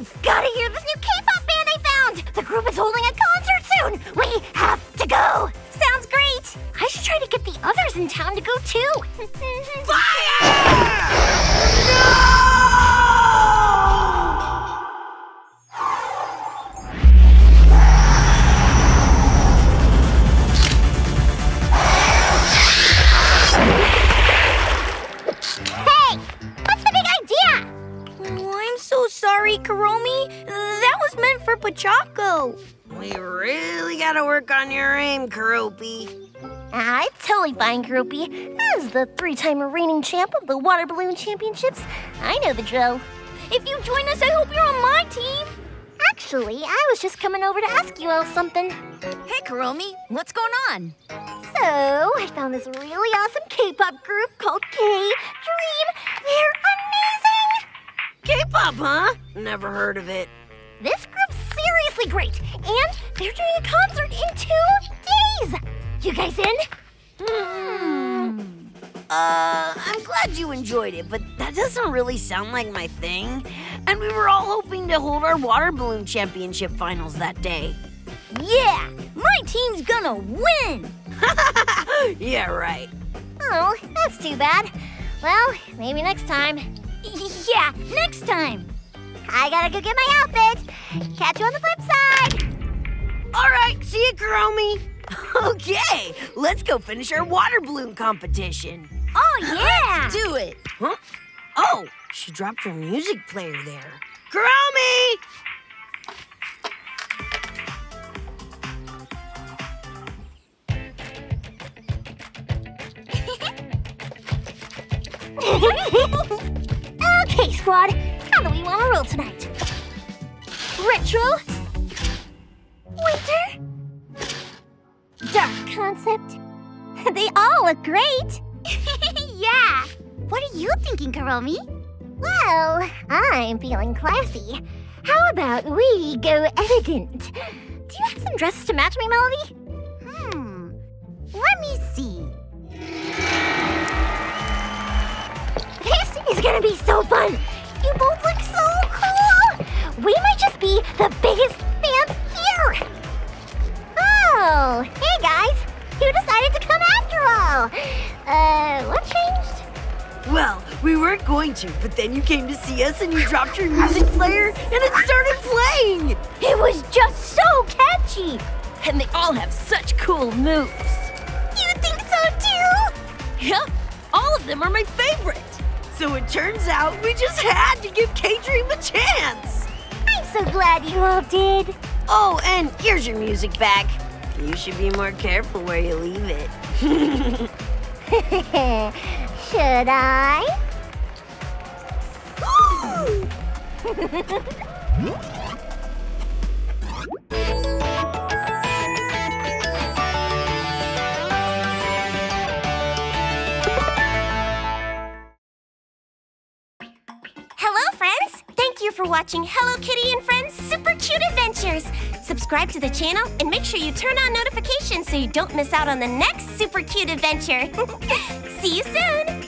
You've got to hear this new K-pop band I found! The group is holding a concert soon! We have to go! Sounds great! I should try to get the others in town to go too! Fire! For Pochacco. We really gotta work on your aim, Keroppi. Ah, it's totally fine, Groupie. As the three-time reigning champ of the Water Balloon Championships, I know the drill. If you join us, I hope you're on my team. Actually, I was just coming over to ask you all something. Hey, Kuromi, what's going on? So, I found this really awesome K-pop group called K-Dream. They're amazing! K-pop, huh? Never heard of it. This seriously great, and they're doing a concert in two days. You guys in? Hmm. Uh, I'm glad you enjoyed it, but that doesn't really sound like my thing. And we were all hoping to hold our water balloon championship finals that day. Yeah, my team's gonna win. yeah, right. Oh, that's too bad. Well, maybe next time. Yeah, next time. I gotta go get my outfit. Catch you on the flip side. All right, see you, Kuromi. Okay, let's go finish our water balloon competition. Oh, yeah. Do it. Huh? Oh, she dropped her music player there. Kuromi! okay, squad. How do we want to roll tonight? Retro? Winter? Dark concept? They all look great. yeah. What are you thinking, Kuromi? Well, I'm feeling classy. How about we go elegant? Do you have some dresses to match me, Melody? Hmm. Let me see. This is gonna be so fun! You both look so cool! We might just be the biggest fans here! Oh, hey guys! You decided to come after all! Uh, what changed? Well, we weren't going to, but then you came to see us and you dropped your music player and it started playing. It was just so catchy. And they all have such cool moves. You think so too? Yep, all of them are my favorite. So it turns out we just had to give K-Dream a chance. I'm so glad you all did. Oh, and here's your music back. You should be more careful where you leave it. Should I? you for watching Hello Kitty and Friends Super Cute Adventures. Subscribe to the channel and make sure you turn on notifications so you don't miss out on the next super cute adventure. See you soon!